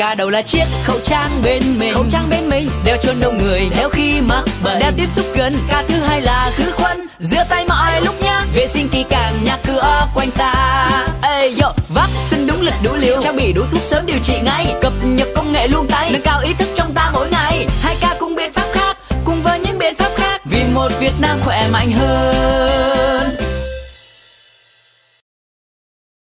cả đầu là chiếc khẩu trang bên mình. Khẩu trang bên mình. Đeo cho đông người đeo khi mắc bệnh. Đeo tiếp xúc gần cả thứ hai là khử khuẩn. Rửa tay mọi lúc nhá vệ sinh kỹ càng nhà cửa quanh ta. Ê yo vaccine đúng lịch đủ liều. Trang bị đủ thuốc sớm điều trị ngay. Cập nhật công nghệ luôn tay. Nâng cao ý thức trong ta mỗi ngày. Hai ca cùng biện pháp khác cùng với những biện pháp khác. Vì một Việt Nam khỏe mạnh hơn.